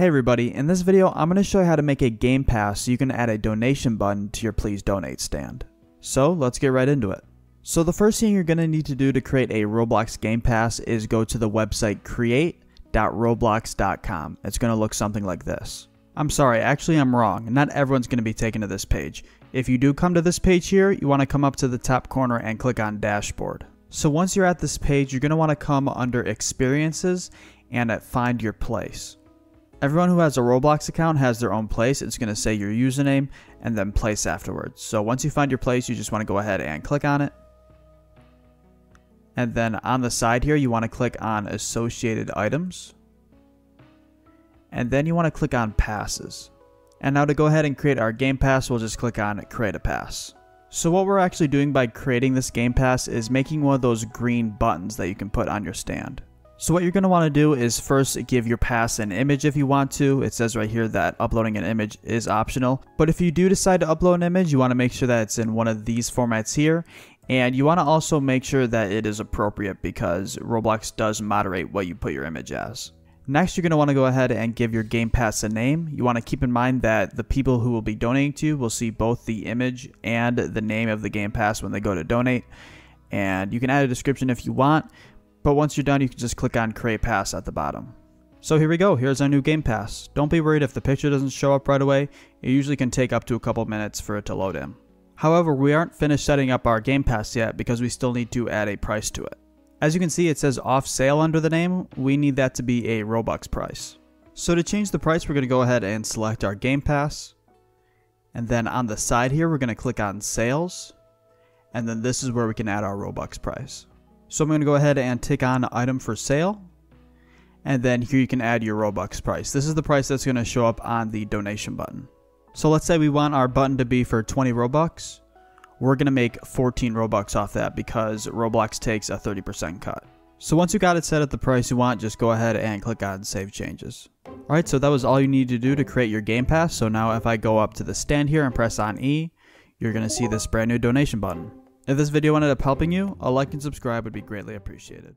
Hey everybody, in this video I'm going to show you how to make a game pass so you can add a donation button to your please donate stand. So let's get right into it. So the first thing you're going to need to do to create a Roblox game pass is go to the website create.roblox.com. It's going to look something like this. I'm sorry, actually I'm wrong. Not everyone's going to be taken to this page. If you do come to this page here, you want to come up to the top corner and click on dashboard. So once you're at this page, you're going to want to come under experiences and at find your place. Everyone who has a Roblox account has their own place. It's going to say your username and then place afterwards. So once you find your place, you just want to go ahead and click on it. And then on the side here, you want to click on associated items. And then you want to click on passes. And now to go ahead and create our game pass, we'll just click on create a pass. So what we're actually doing by creating this game pass is making one of those green buttons that you can put on your stand. So what you're going to want to do is first give your pass an image if you want to. It says right here that uploading an image is optional. But if you do decide to upload an image, you want to make sure that it's in one of these formats here. And you want to also make sure that it is appropriate because Roblox does moderate what you put your image as. Next, you're going to want to go ahead and give your Game Pass a name. You want to keep in mind that the people who will be donating to you will see both the image and the name of the Game Pass when they go to donate. And you can add a description if you want, but once you're done, you can just click on Create Pass at the bottom. So here we go, here's our new Game Pass. Don't be worried if the picture doesn't show up right away, it usually can take up to a couple minutes for it to load in. However, we aren't finished setting up our Game Pass yet because we still need to add a price to it. As you can see, it says off sale under the name, we need that to be a Robux price. So to change the price, we're going to go ahead and select our Game Pass. And then on the side here, we're going to click on Sales. And then this is where we can add our Robux price. So I'm going to go ahead and tick on item for sale. And then here you can add your Robux price. This is the price that's going to show up on the donation button. So let's say we want our button to be for 20 Robux. We're going to make 14 Robux off that because Roblox takes a 30% cut. So once you got it set at the price you want, just go ahead and click on Save Changes. Alright, so that was all you need to do to create your Game Pass. So now if I go up to the stand here and press on E, you're going to see this brand new donation button. If this video ended up helping you, a like and subscribe would be greatly appreciated.